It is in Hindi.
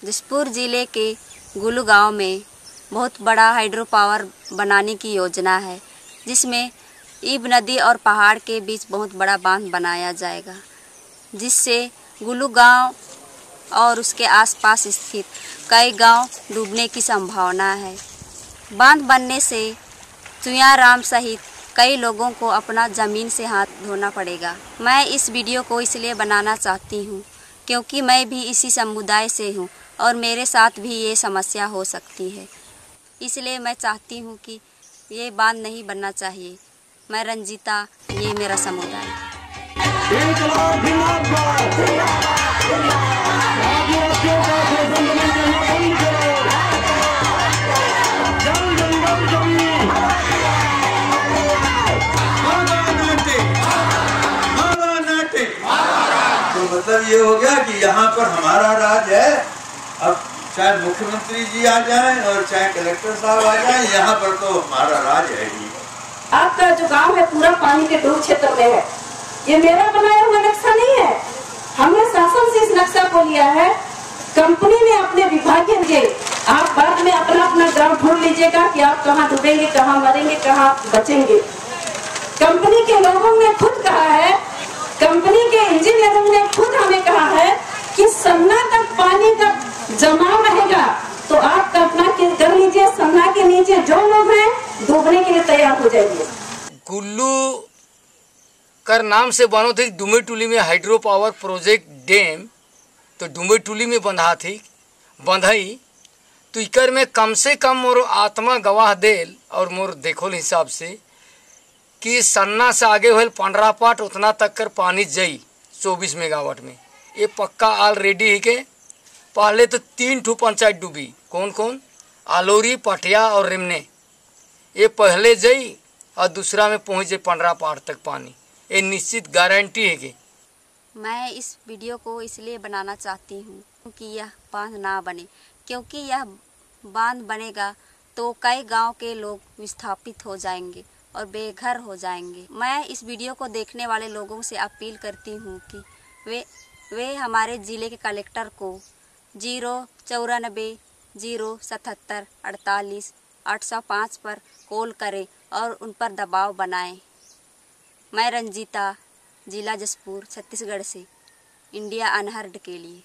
जसपुर ज़िले के गुलू गाँव में बहुत बड़ा हाइड्रो पावर बनाने की योजना है, जिसमें ईब नदी और पहाड़ के बीच बहुत बड़ा बाँध बनाया जाएगा, जिससे गुलू गाँव और उसके आसपास स्थित कई गाँव डूबने की संभावना है। बाँध बनने से चुयाराम सहित कई लोगों को अपना ज़मीन से हाथ धोना पड़ेगा। मैं इस वीडियो को इसलिए बनाना चाहती हूँ, क्योंकि मैं भी इसी समुदाय से हूँ। और मेरे साथ भी ये समस्या हो सकती है। इसलिए मैं चाहती हूँ कि ये बाँध नहीं बनना चाहिए। मैं रंजीता, ये मेरा समुदाय। तो मतलब ये हो गया कि यहाँ पर हमारा राज है। चाहे मुख्यमंत्री जी आ जाएँ और चाहे कलेक्टर साहब आ जाएँ, यहाँ पर तो हमारा राज है ही। आपका जो गाँव है पूरा पानी के डूब क्षेत्र में है। ये मेरा बनाया हुआ नक्शा नहीं है। हमने शासन से इस नक्शा को लिया है। कंपनी ने अपने विभागीय दिए आप बाद में अपना अपना गाँव ढूंढ लीजिएगा कि आप कहाँ डूबेंगे, कहाँ मरेंगे, कहाँ बचेंगे। कंपनी के लोगों ने खुद कहा है, कंपनी के इंजीनियरों ने खुद हमें कहा है कि सन्ना तक पानी का जमाव रहेगा तो आप कल्पना के- कर लीजिए सन्ना के नीचे जो लोग हैं डूबने के लिए तैयार हो जाएँगे। कुल्लू कर नाम से बनो थी डुमे टुली में हाइड्रो पावर प्रोजेक्ट डैम तो डुमे टुली में बंधा थी, बंधई तो इकर में कम से कम मोर आत्मा गवाह देल और मोर देखोल हिसाब से कि सन्ना से आगे हुए पंद्रह पाट उतना तक कर पानी जई, चौबीस मेगावाट में। ये पक्का ऑलरेडी ही के? पहले तो तीन ठू पंचायत डूबी कौन कौन आलोरी पटिया और रिमने। ये पहले जई और दूसरा में पहुँच जाए पंद्रह पार तक पानी। ये निश्चित गारंटी है कि। मैं इस वीडियो को इसलिए बनाना चाहती हूँ कि यह बाँध ना बने, क्योंकि यह बाँध बनेगा तो कई गाँव के लोग विस्थापित हो जाएँगे और बेघर हो जाएँगे। मैं इस वीडियो को देखने वाले लोगों से अपील करती हूँ कि वे वे हमारे ज़िले के कलेक्टर को ज़ीरो चौरानबे, ज़ीरो सतहत्तर, अड़तालीस आठ सौ पाँच पर कॉल करें और उन पर दबाव बनाएँ। मैं रंजीता, जिला जसपुर, छत्तीसगढ़ से, इंडिया अनहर्ड के लिए।